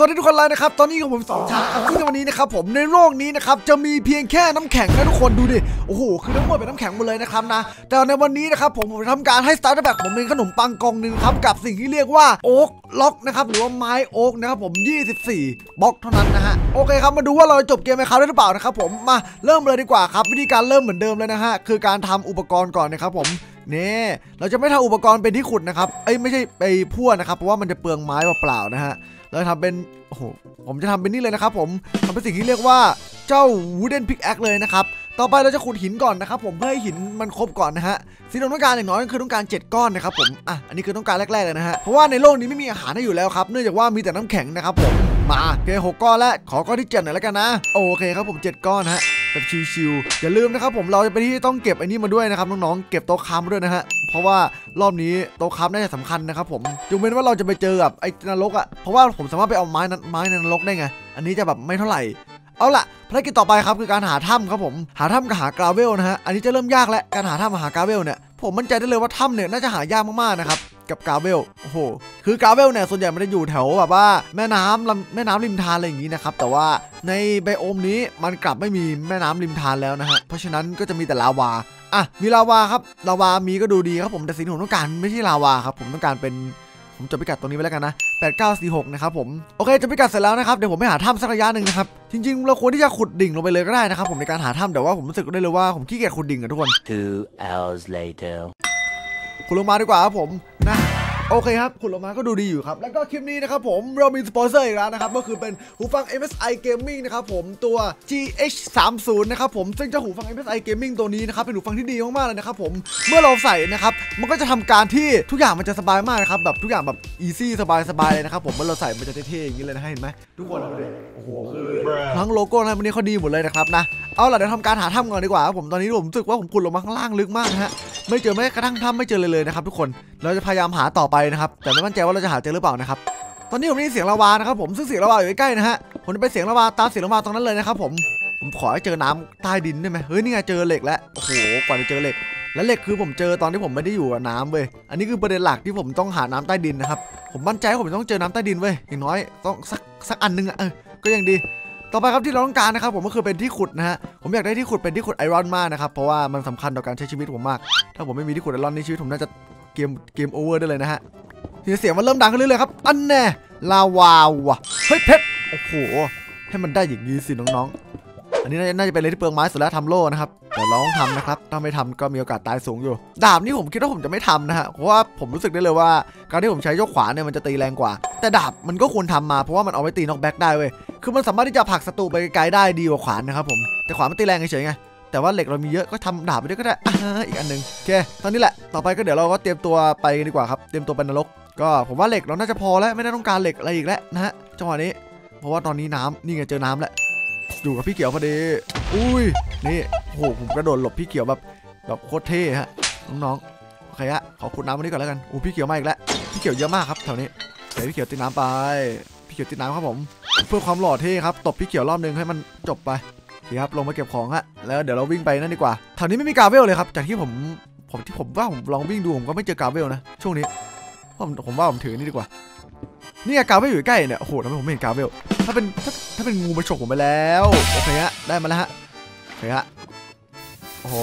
วัสดีทุกคนเลยนะครับ ตอนนี้กับผมสองชาซึ่งในวันนี้นะครับผมในโลกนี้นะครับจะมีเพียงแค่น้ำแข็งนะทุกคนดูดิ โอ้โห คือทั้งหมดเป็นน้ำแข็งหมดเลยนะครับนะ แต่ในวันนี้นะครับผมผมจะทำการให้ start pack ผมเป็นขนมปังกองหนึ่งครับกับสิ่งที่เรียกว่า oak log นะครับหรือว่าไม้โอ๊กนะครับผม 24บล็อกเท่านั้นนะฮะ โอเคครับมาดูว่าเราจะจบเกมไหมครับได้หรือเปล่านะครับผม มาเริ่มเลยดีกว่าครับวิธีการเริ่มเหมือนเดิมเลยนะฮะคือการทำอุปกรณ์ก่อนนะครับผม นี่เราจะไม่ทำอุปกรณ์เป็นที่ขุดนะครับเอ้ยไม่ใช่ไปพั่วนะครับเพราะว่ามันจะเปลืองไม้เปล่าๆนะฮะเราทำเป็นโอ้โหผมจะทำเป็นนี่เลยนะครับ ผมทำเป็นสิ่งที่เรียกว่าเจ้า wooden pickaxe เลยนะครับต่อไปเราจะขุดหินก่อนนะครับ ผมเพื่อให้หินมันครบก่อนนะฮะสิ่งที่ต้องการอย่างน้อยก็คือต้องการ 7 ก้อนนะครับผมอะอันนี้คือต้องการแรกๆเลยนะฮะเพราะว่าในโลกนี้ไม่มีอาหารให้อยู่แล้วครับเนื่องจากว่ามีแต่น้ำแข็งนะครับผมมาโอเคหกก้อนแล้วขอก้อนที่เจ็ดหน่อยแล้วกันนะโอเคครับผม 7 ก้อนฮะ แบบชิวๆอย่าลืมนะครับผมเราจะไปที่ต้องเก็บไอ้นี่มาด้วยนะครับน้องๆเก็บโต๊ะค้ามด้วยนะฮะเพราะว่ารอบนี้โต๊ะค้าน่าจะสำคัญนะครับผมยกเว้นว่าเราจะไปเจอกับไอ้นรกอะเพราะว่าผมสามารถไปเอาไม้นั้นไม้ในนรกได้ไง อันนี้จะแบบไม่เท่าไหร่เอาล่ะภารกิจต่อไปครับคือการหาถ้ำครับผม หาถ้ำกับหากราเวลนะฮะอันนี้จะเริ่มยากแล้วการหาถ้ำกับหากราเวลเนี่ยผมมั่นใจได้เลยว่าถ้ำเนี่ยน่าจะหายากมากๆนะครับ กับกาเวลโอ้โหคือกาเวลเนี่ยส่วนใหญ่มันจะอยู่แถวแบบว่าแม่น้ำลำแม่น้ำริมทานอะไรอย่างนี้นะครับแต่ว่าในไบโอมนี้มันกลับไม่มีแม่น้ำริมทานแล้วนะฮะเพราะฉะนั้นก็จะมีแต่ลาวาอะมีลาวาครับลาวามีก็ดูดีครับผมแต่สิ่งที่ผมต้องการไม่ใช่ลาวาครับผมต้องการเป็นผมจดพิกัดตรงนี้ไว้แล้วกันนะ8946นะครับผม โอเคจดพิกัดเสร็จแล้วนะครับ เดี๋ยวผมไปหาถ้ำสักระยะหนึ่งนะครับ จริงๆ เราควรที่จะขุดดิ่งลงไปเลยก็ได้นะครับผมในการหาถ้ำแต่ว่าผมรู้สึกได้เลยว่าผมขี้เกียจขุดดิ่งอะทุกคน Two hours later. ขุดลงมาดีกว่าครับผมนะโอเคครับขุดลงมาก็ดูดีอยู่ครับ แล้วก็คลิปนี้นะครับผมเรามีสปอนเซอร์อีกแล้วนะครับ ก็คือเป็นหูฟัง MSI Gaming นะครับผมตัว GH30 นะครับผมซึ่งเจ้าหูฟัง MSI Gaming ตัวนี้นะครับเป็นหูฟังที่ดีมากๆเลยนะครับผมเมื่อเราใส่นะครับมันก็จะทำการที่ทุกอย่างมันจะสบายมากนะครับแบบทุกอย่างแบบ easy สบายๆเลยนะครับผมเมื่อเราใส่มันจะเท่ๆอย่างนี้เลยนะเห็นไหมทุกคนดูดิโอ้โหทั้งโลโก้อะไรพวกนี้เขาดีหมดเลยนะครับนะ เอาล่ะเดี๋ยวทำการหาถ้ำก่อนดีกว่าครับผมตอนนี้ผมรู้สึกว่าผมขุดลงมาข้างล่างลึกมากนะฮะไม่เจอแม้กระทั่งถ้ำไม่เจอเลยเลยนะครับทุกคนเราจะพยายามหาต่อไปนะครับแต่ไม่มั่นใจว่าเราจะหาเจอหรือเปล่านะครับตอนนี้ผมได้ยินเสียงลาวานะครับผมซึ่งเสียงลาวาอยู่ใกล้ๆนะฮะผมจะไปเสียงลาวาตามเสียงลาวาตรงนั้นเลยนะครับผมผมขอให้เจอน้ำใต้ดินได้ไหมเฮ้ยนี่ไงเจอเหล็กแล้วโอ้โหกว่าจะเจอเหล็ก และเหล็กคือผมเจอตอนที่ผมไม่ได้อยู่กับน้ำเว้ยอันนี้คือประเด็นหลักที่ผมต้องหาน้ำใต้ดินนะครับผมมั่นใจว่าผมต้องเจอน้ำใต้ดินเว้ยอย่างน้อยต้องสักสักอันนึงอะเออก็ยังดี ต่อไปครับที่เราต้องการนะครับผมก็คือเป็นที่ขุดนะฮะผมอยากได้ที่ขุดเป็นที่ขุด iron มากนะครับเพราะว่ามันสำคัญต่อการใช้ชีวิตผมมาก ถ้าผมไม่มีที่ขุด iron ในชีวิตผมน่าจะเกม game over ได้เลยนะฮะทีนี้เสียงมันเริ่มดังขึ้นเรื่อยๆครับอันแน่ลาวาวว่ะเฮ้ยเพชรโอ้โหให้มันได้อย่างนี้สิน้องๆ อันนี้น่าจะเป็นเลยที่เปลืองไม้สุดแล้วทำโล่นะครับเดี๋ยวเราต้องทำนะครับถ้าไม่ทำก็มีโอกาสตายสูงอยู่ ดาบนี่ผมคิดว่าผมจะไม่ทำนะฮะเพราะว่าผมรู้สึกได้เลยว่า การที่ผมใช้ขวานเนี่ยมันจะตีแรงกว่า แต่ดาบมันก็ควรทำมาเพราะว่ามันเอาไว้ตี knockback ได้เว้ยคือมันสามารถที่จะผลักศัตรูไปไกลได้ดีกว่าขวานนะครับผมแต่ขวานมันตีแรงเฉยไงแต่ว่าเหล็กเรามีเยอะก็ทำดาบไปด้วยก็ได้อีกอันหนึ่งโอเคตอนนี้แหละต่อไปก็เดี๋ยวเราก็เตรียมตัวไปดีกว่าครับเตรียมตัวไปนรกก็ผมว่าเหล็กเราน่าจะพอแล้วไม่ได้ต้องการเหล็กอะไรอีกแล้วนะฮะจังหวะนี้ เพราะว่าตอนนี้น้ำนี่ไงเจอน้ำแล้ว อยู่กับพี่เขียวพอดี อุ้ย นี่โอ้โหผมกระโดดหลบพี่เขียวแบบแบบโคตรเท่ฮะ น้องๆ โอเคฮะ ขอขุดน้ำวันนี้ก่อนแล้วกันโอ้พี่เขียวมาอีกแล้ว พี่เขียวเยอะมากครับแถวนี้เดี๋ยวพี่เขียวติดน้ำไป พี่เขียวติดน้ำครับผม เพื่อความหล่อเท่ครับ ตบพี่เขียวรอบนึงให้มันจบไปโอเครับ ลงมาเก็บของฮะ แล้วเดี๋ยวเราวิ่งไปนั่นดีกว่า แถวนี้ไม่มีกาเวลเลยครับ จากที่ผมผมที่ผมว่าผมลองวิ่งดูผมก็ไม่เจอกาเวลนะ ช่วงนี้ผมผมว่าผมถือนี่ดีกว่า นี่กาเวลอยู่ใกล้เนี่ยโอ้โหทำไมผมไม่เห็นกาเวลถ้าเป็นถ้าถ้าเป็นงูมาฉกผมไปแล้วโอเคฮะได้มาแล้วฮะโอเคฮะโอ้โห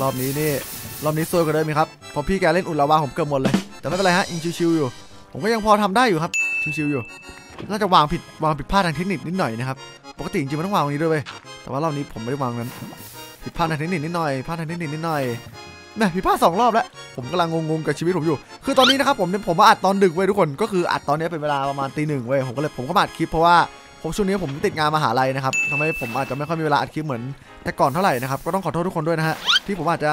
รอบนี้นี่รอบนี้ซวยกว่าเดิมอีกครับพอพี่แกเล่นอุลาวาผมเกือบหมดเลย แต่ไม่เป็นไรฮะยังชิวๆอยู่ ผมก็ยังพอทำได้อยู่ครับชิวๆอยู่น่าจะวางผิดวางผิดพลาดทางเทคนิคนิดหน่อยนะครับปกติจริงๆมันต้องวางตรงนี้ด้วยเว้ยแต่ว่ารอบนี้ผมไม่ได้วางนั้นผิดพลาดทางเทคนิคนิดหน่อยพลาดทางเทคนิคนิดหน่อยนะผิดพลาดสองรอบแล้ว ผมกำลังงงๆกับชีวิตผมอยู่ คือตอนนี้นะครับผมผมมาอัดตอนดึกเว้ยทุกคน ก็คืออัดตอนนี้เป็นเวลาประมาณตีหนึ่งเว้ย ผมก็เลยผมก็มาอัดคลิปเพราะว่าผมช่วงนี้ผมติดงานมหาลัยนะครับทำให้ผมอาจจะไม่ค่อยมีเวลาอัดคลิปเหมือนแต่ก่อนเท่าไหร่นะครับ ก็ต้องขอโทษทุกคนด้วยนะฮะ ที่ผมอาจจะ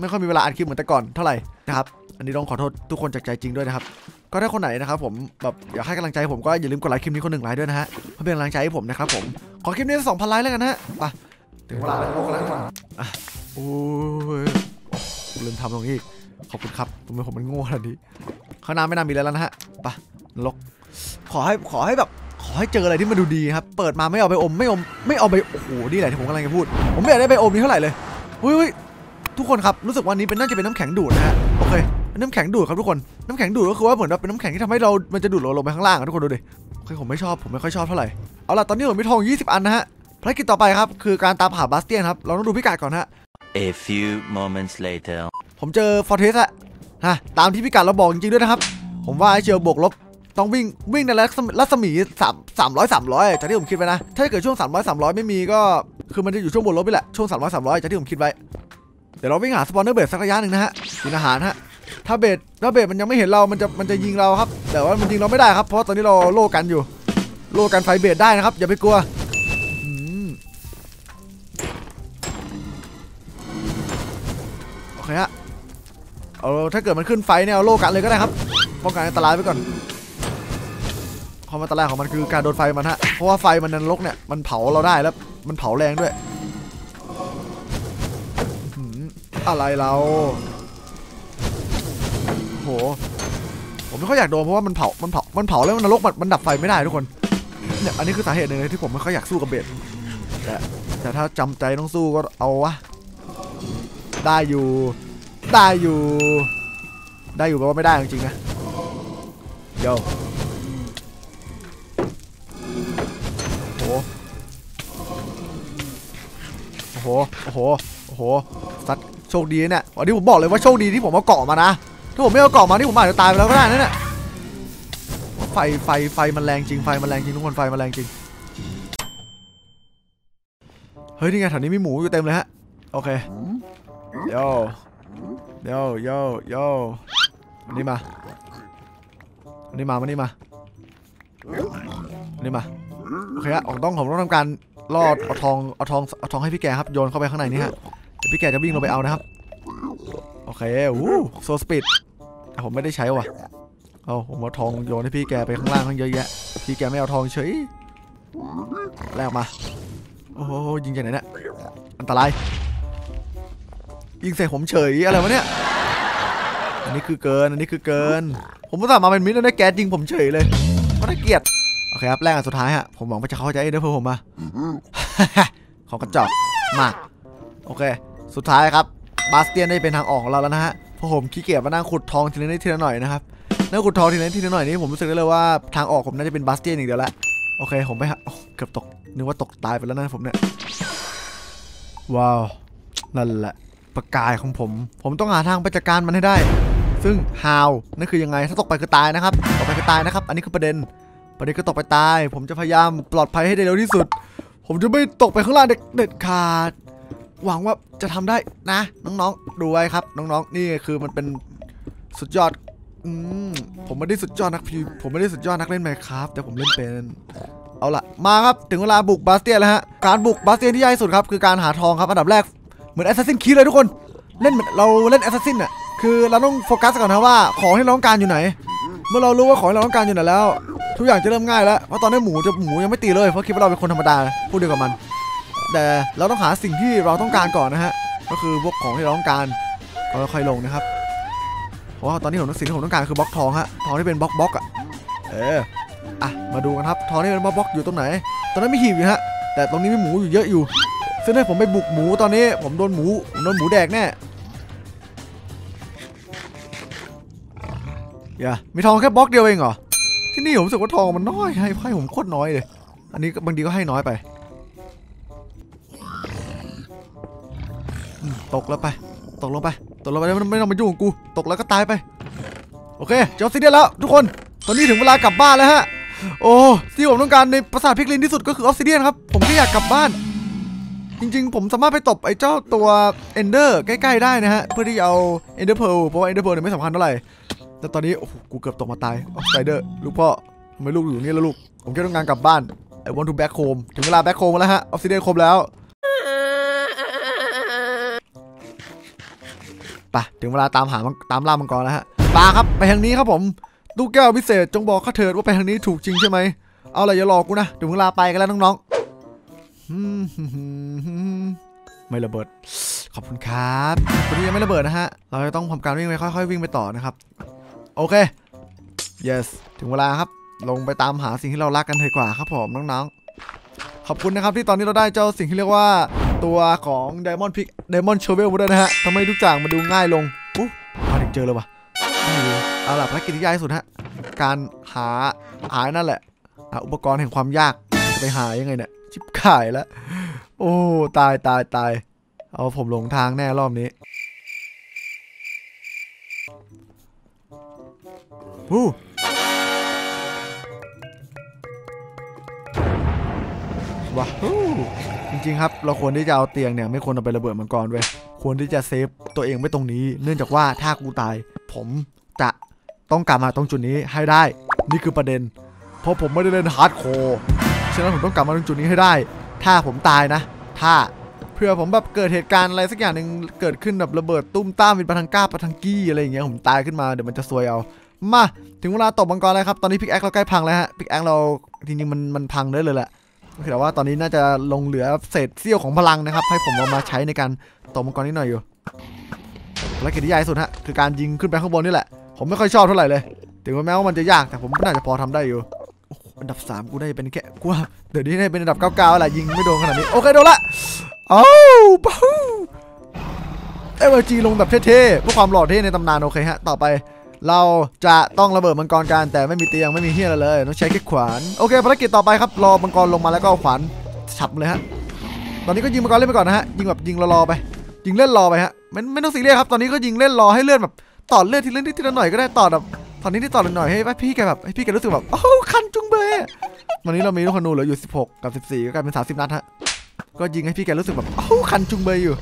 ไม่ค่อยมีเวลาอัดคลิปเหมือนแต่ก่อนเท่าไหร่นะครับ อันนี้ต้องขอโทษทุกคนจากใจจริงด้วยนะครับ ก็ถ้าคนไหนนะครับผมแบบอยากให้กำลังใจผมก็อย่าลืมกดไลค์คลิปนี้คนหนึ่งไลค์ด้วยนะฮะ เพื่อเป็นกำลังใจให้ผมนะครับผม ขอคลิปนี้สองพันไลค์แล้วกันนะฮะ ไป ถึงเวลาแล้วกันแล้วอะโอ้ย ลืมทำตรงนี้อีกขอบคุณครับทำไมผมมันโง่ขนาดนี้ข้างหน้าไม่น่ามีแล้วนะฮะไปนรกขอให้ขอให้แบบขอให้เจออะไรที่มันดูดีครับ เปิดมาไม่เอาไปอมไม่อมไม่เอาไปโอ้โหนี่แหละที่ผมกำลังจะพูด ผมไม่อยากได้ biome นี้เท่าไหร่เลยเฮ้ยทุกคนครับรู้สึกวันนี้เป็นน่าจะเป็นน้ำแข็งดูดนะฮะโอเคน้ำแข็งดูดครับทุกคนน้ำแข็งดูดก็คือว่าเหมือนเป็นน้ำแข็งที่ทำให้เรา มันจะดูดเราลงไปข้างล่างอะทุกคนดูดิโอเคผมไม่ชอบผมไม่ค่อยชอบเท่าไหร่เอาล่ะตอนนี้ผมมีทอง 20 อันนะฮะภารกิจต่อไปครับคือการตามหา bastion ครับเราต้องดูพิกัดก่อนฮะ A few moments later. ผมเจอ fortress อะฮะตามที่พิกัดเราบอกจริงๆด้วยนะครับ ผมว่าไอเชียวบวกลบต้องวิ่งวิ่งในรัศมีรัศมีสามสามร้อยสามร้อยจากที่ผมคิดไว้นะ ถ้าเกิดช่วง300 300ไม่มีก็ คือมันจะอยู่ช่วงบวกลบนี่แหละช่วง300 300จากที่ผมคิดไว้ เดี๋ยวเราวิ่งหา spawner blaze สักระยะหนึ่งนะฮะกินอาหารฮะถ้า blaze ถ้า blaze มันยังไม่เห็นเรา มันจะมันจะยิงเราครับ แต่ว่ามันยิงเราไม่ได้ครับเพราะตอนนี้เราโล่กันอยู่ โล่กันไฟ blaze ได้นะครับอย่าไปกลัว เคฮะเอาถ้าเกิดมันขึ้นไฟเนี่ยเอาโล่กันเลยก็ได้ครับป้องกันอันตรายไว้ก่อนความอันตรายของมันคือการโดนไฟมันฮะเพราะว่าไฟมันนรกเนี่ยมันเผาเราได้แล้วมันเผาแรงด้วยอะไรเราโหผมไม่ค่อยอยากโดนเพราะว่ามันเผามันเผามันเผาแล้วมันนรกมันมันดับไฟไม่ได้ทุกคนเนี่ยอันนี้คือสาเหตุหนึ่งเลยที่ผมไม่ค่อยอยากสู้กับเบสแต่แต่ถ้าจำใจต้องสู้ก็เอาวะ ได้อยู่ ได้อยู่ ได้อยู่แปลว่าไม่ได้จริงๆนะเดี๋ยวโอ้โห โอ้โห โอ้โหโหสัตว์โชคดีนะเนี่ยวันนี้ผมบอกเลยว่าโชคดีที่ผมเอาเกาะมานะ ถ้าผมไม่เอาเกาะมาที่ผมอาจจะตายไปแล้วก็ได้นะเนี่ยไฟ ไฟ ไฟมันแรงจริง ไฟมันแรงจริงทุกคน ไฟมันแรงจริง เฮ้ย นี่ไงแถวนี้มีหมูอยู่เต็มเลยฮะ โอเค โยโยโยโยอันนี้มาอันนี้มาอันนี้มานี่มาโอเคฮะผมต้องผมต้องทำการลอดเอาทองเอาทองเอาทองให้พี่แกครับโยนเข้าไปข้างในนี่ฮะเดี๋ยวพี่แกจะวิ่งลงไปเอานะครับโอเคอู้โซสปีดแต่ผมไม่ได้ใช้ว่ะเอาผมเอาทองโยนให้พี่แกไปข้างล่างทั้งเยอะแยะพี่แกไม่เอาทองเฉยแลกมาโอ้โหยิงจากไหนเนี่ยอันตราย ยิงใส่ผมเฉยอะไรวะเนี่ย อันนี้คือเกิน อันนี้คือเกิน ผมก็สามารถเป็นมิตรแล้วได้แก๊สยิงผมเฉยเลยก็น่าเกลียด โอเคครับ แรกอันสุดท้ายฮะ ผมหวังว่าจะเข้าใจเด้อเพื่อผมมาของกระจอก มา โอเค สุดท้ายครับ บาสเตียนได้เป็นทางออกของเราแล้วนะฮะ เพราะผมขี้เกียจมานั่งขุดทองทีละนิดทีละหน่อยนะครับ นั่งขุดทองทีละนิดทีละหน่อยนี่ผมรู้สึกได้เลยว่าทางออกผมน่าจะเป็นบาสเตียนอย่างเดียวละ โอเค ผมไปฮะเกือบตก นึกว่าตกตายไปแล้วนะผมเนี่ย ว้าว นั่นแหละ ประกายของผม ผมต้องหาทางไปจัดการมันให้ได้ ซึ่ง how นั่นคือยังไง ถ้าตกไปคือตายนะครับ ตกไปคือตายนะครับ อันนี้คือประเด็น ประเด็นคือตกไปตาย ผมจะพยายามปลอดภัยให้ได้เร็วที่สุด ผมจะไม่ตกไปข้างล่างเด็ดขาด หวังว่าจะทำได้นะ น้องๆ ดูไว้ครับ น้องๆ นี่คือมันเป็นสุดยอดอืมผมไม่ได้สุดยอดนักพีผมไม่ได้สุดยอดนักเล่นไมค์ครับแต่ผมเล่นเป็น เอาละมาครับถึงเวลาบุก bastion แล้วฮะการบุก bastion ที่ยากที่สุดครับคือการหาทองครับอันดับแรก เหมือน Assassin's Creed เลยทุกคนเล่นเหมือนเราเล่น Assassin อะคือเราต้องโฟกัสก่อนนะว่าของที่เราต้องการอยู่ไหน เมื่อเรารู้ว่าของที่เราต้องการอยู่ไหนแล้ว ทุกอย่างจะเริ่มง่ายแล้วเพราะตอนนี้หมูจะหมูยังไม่ตีเลยเพราะคิดว่าเราเป็นคนธรรมดาพูดเดียวกับมัน แต่เราต้องหาสิ่งที่เราต้องการก่อนนะฮะก็คือพวกของที่เราต้องการก็ค่อยลงนะครับเพราะว่าตอนนี้ผมสิ่งที่ผมต้องการคือบล็อกทองฮะทองที่เป็นบล็อกบล็อกอะเอออะมาดูกันครับทองที่เป็นบล็อกบล็อกอยู่ตรงไหน ตอนนั้นมีหีบอยู่ฮะแต่ตรงนี้มีหมูอยู่เยอะอยู่ ซึ่งถ้าผมไปบุกหมูตอนนี้ ผมโดนหมูผมโดนหมูแดกแน่อย่ามีทองแค่บล็อกเดียวเองเหรอ ที่นี่ผมรู้สึกว่าทองมันน้อยให้ให้ผมโคตรน้อยเลย อันนี้บางทีก็ให้น้อยไป ตกแล้วไป ตกลงไป ตกลงไปแล้วไม่ต้องมายุ่งกับกู ตกแล้วก็ตายไป โอเคเจอ obsidian แล้วทุกคน ตอนนี้ถึงเวลากลับบ้านแล้วฮะ โอ้ที่ผมต้องการในปราสาท piglin ที่สุดก็คือ obsidian ครับ ผมแค่อยากกลับบ้าน จริงๆ ผมสามารถไปตบไอ้เจ้าตัว ender ใกล้ๆได้นะฮะ เพื่อที่จะเอาender pearl เพราะว่า ender pearl เนี่ยไม่สำคัญเท่าไหร่ แต่ตอนนี้โอ้โหกูเกือบตกมาตาย obsidian ลูกพ่อทำไมลูกอยู่นี่แล้วลูก ผมแค่ต้องการกลับบ้าน I want to back home ถึงเวลา back home แล้วฮะ obsidian ครบแล้วไปถึงเวลาตามหาตามล่ามังกรแล้วฮะปะครับไปทางนี้ครับผมลูกแก้วพิเศษจงบอกข้าเถิดว่าไปทางนี้ถูกจริงใช่ไหมเอาอะไรอย่าหลอกกูนะถึงเวลาไปกันแล้วน้องๆ ไม่ระเบิด ขอบคุณครับวันนี้ยังไม่ระเบิดนะฮะ เราจะต้องทำการวิ่งไปค่อยๆวิ่งไปต่อนะครับ โอเค yes ถึงเวลาครับ ลงไปตามหาสิ่งที่เรารักกันเถอะกว่าครับผมน้องๆ ขอบคุณนะครับที่ตอนนี้เราได้เจ้าสิ่งที่เรียกว่าตัวของ Diamond Pick Diamond Shovel ด้วยนะฮะทำให้ทุกอย่างมาดูง่ายลงอู้มาถึงเจอเลยว่ะไม่รู้เอาล่ะภารกิจที่ยากที่สุดฮะ การหาหานั่นแหละ อุปกรณ์แห่งความยาก ไปหายังไงเนี่ย ชิบขายแล้ว โอ้ ตายตายตาย เอาผมหลงทางแน่รอบนี้วู้ว้าจริงๆครับ เราควรที่จะเอาเตียงเนี่ย ไม่ควรเอาไประเบิดมังกรเว้ยควรที่จะเซฟตัวเองไว้ตรงนี้ เนื่องจากว่าถ้ากูตาย ผมจะต้องกลับมาตรงจุดนี้ให้ได้ นี่คือประเด็น เพราะผมไม่ได้เล่น hardcore ฉะนั้นผมต้องกลับมาตรงจุดนี้ให้ได้ ถ้าผมตายนะ ถ้าเพื่อผมแบบเกิดเหตุการณ์อะไรสักอย่างหนึ่งเกิดขึ้นแบบระเบิดตุ้มต้ามเป็นปะทังก้าปะทังกี้อะไรอย่างเงี้ยผมตายขึ้นมาเดี๋ยวมันจะซวยเอามาถึงเวลาตบมังกรแล้วครับตอนนี้ pickaxe เราใกล้พังแล้วฮะ pickaxe เราจริงๆมันมันพังได้เลยแหละแต่ว่าตอนนี้น่าจะลงเหลือเศษเสี้ยวของพลังนะครับ ให้ผมเอามาใช้ในการตบมังกรนิดหน่อยอยู่ภารกิจที่ยากที่สุดฮะคือการยิงขึ้นไปข้างบนนี่แหละผมไม่ค่อยชอบเท่าไหร่เลย ถึงแม้ว่ามันจะยากแต่ผมน่าจะพอทำได้อยู่ อันดับ 3 กูได้เป็นแค่กูว่าเดี๋ยวนี้ได้เป็นอันดับ99แหละยิงไม่โดนขนาดนี้ โอเคโดนละโอ้าวปูเอเวอร์จีลงแบบเท่ๆเพื่อความหล่อเท่ในตำนานโอเคฮะ ต่อไปเราจะต้องระเบิดมังกรกันแต่ไม่มีเตียงไม่มีเฮียอะไรเลยต้องใช้แค่ขวานโอเคภารกิจต่อไปครับรอมังกรลงมาแล้วก็เอาขวานฉับเลยฮะตอนนี้ก็ยิงมังกรเล่นไปก่อนนะฮะยิงแบบยิงรอๆไป ยิงเล่นรอไปฮะไม่ไม่ต้องซีเรียสครับตอนนี้ก็ยิงเล่นรอให้เลื่อนแบบต่อเลือดทีละนิดทีละหน่อยก็ได้ต่อแบบตอนนี้ที่ต่อหน่อยให้พี่แกแบบให้พี่แกรู้สึกแบบโอ้คันจุงเบย อะวันนี้เรามีลูกธนูเหลืออยู่ 16 กับ 14 ก็กลายเป็น 30 นัดฮะ ก็ยิงให้พี่แกรู้สึกแบบอ้าคันจุงเบยอยู่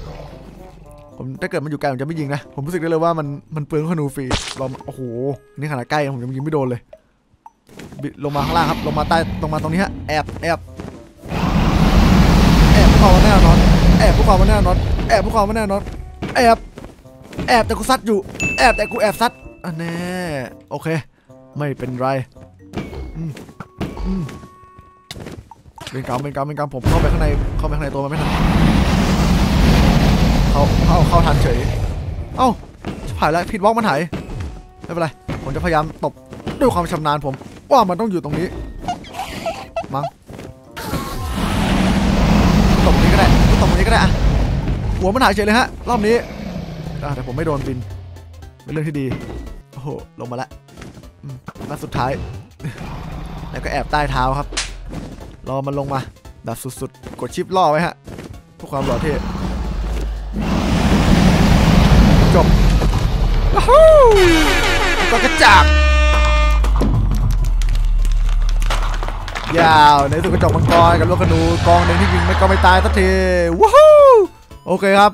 ผมถ้าเกิดมันอยู่ไกลผมจะไม่ยิงนะ ผมรู้สึกได้เลยว่ามันมันเปลืองธนูฟรีเราโอ้โห นี่ขนาดใกล้ผมยังยิงไม่โดนเลย ลงมาข้างล่างครับ ลงมาใต้ ลงมาตรงนี้ฮะ แอบ แอบ แอบพวกเขามาแน่นอน แอบพวกเขามาแน่นอนแอบพวกเขามาแน่นอน แอบ แอบแต่กูซัดอยู่ แอบแต่กูแอบซัดอันแน่ โอเค ไม่เป็นไร อืม อืม เป็นกรรมเป็นกรรมเป็นกรรมผมเข้าไปข้างในเข้าไปข้างในตัวมันไม่ทันเข้าเข้าเข้าทันเฉยเอ้าชิบหายแล้วผิดบล็อกมันหายไม่เป็นไรผมจะพยายามตบด้วยความชำนาญผมว่ามันต้องอยู่ตรงนี้มั้งตบตรงนี้ก็ได้ตบตรงนี้ก็ได้อะหัวมันหายเฉยเลยฮะรอบนี้อะแต่ผมไม่โดนบินเป็นเรื่องที่ดีโอ้โหลงมาแล้วมนัดสุดท้าย แล้วก็แอบใต้เท้าครับ รอมันลงมาแบบสุดๆ กดชิปล่อไว้ฮะเพื่อความหล่อเท่จบว้าวก็กระจกยาวในสุดกระจกมังกรกับลูกขนูกองหนึ่งที่ยิงไม่ก็ไม่ตายสักทีว้าวโอเคครับ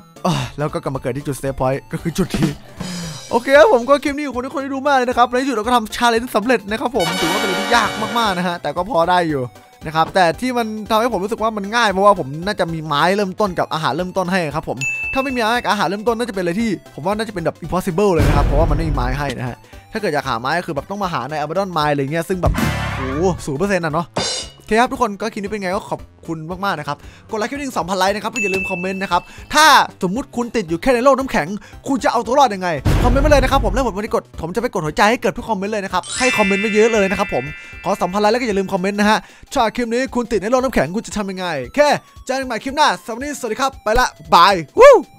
แล้วก็กลับมาเกิดที่จุด save point ก็คือจุดที่โอเคครับผมก็คลิปนี้ขอบคุณทุกคนที่ดูมากเลยนะครับในที่สุดเราก็ทำ challenge สำเร็จนะครับผมถือว่าเป็นเรื่องที่ยากมากๆนะฮะแต่ก็พอได้อยู่ นะครับแต่ที่มันทำให้ผมรู้สึกว่ามันง่ายเพราะว่าผมน่าจะมีไม้เริ่มต้นกับอาหารเริ่มต้นให้ครับผมถ้าไม่มีอาหารเริ่มต้นน่าจะเป็นอะไรที่ ผมว่าน่าจะเป็นแบบ impossible เลยนะครับเพราะว่ามันไม่มีไม้ให้นะฮะถ้าเกิดอยากหาไม้ก็คือแบบต้องมาหาในอัลบั้มไม้อะไรเงี้ยซึ่งแบบโอ้ศูนย์เปอร์เซ็นต์อะเนาะ เคครับทุกคนก็คลิปนี้เป็นไงก็ขอบคุณมากๆนะครับกดไลค์คลิปนี้สองพันไลค์นะครับอย่าลืมคอมเมนต์นะครับถ้าสมมุติคุณติดอยู่แค่ในโลกน้ำแข็ง คุณจะเอาตัวรอดยังไงคอมเมนต์มาเลยนะครับผมแล้วผมวันนี้กดผมจะไปกดหัวใจให้เกิดทุกคอมเมนต์เลยนะครับให้คอมเมนต์มาเยอะเลยนะครับผมขอสองพันไลค์แล้วก็อย่าลืมคอมเมนต์นะฮะถ้าคลิปนี้คุณติดในโลกน้ำแข็งคุณจะทำยังไงแค่เจอกันใหม่คลิปหน้าสวัสวัสดีครับไปละบายวู้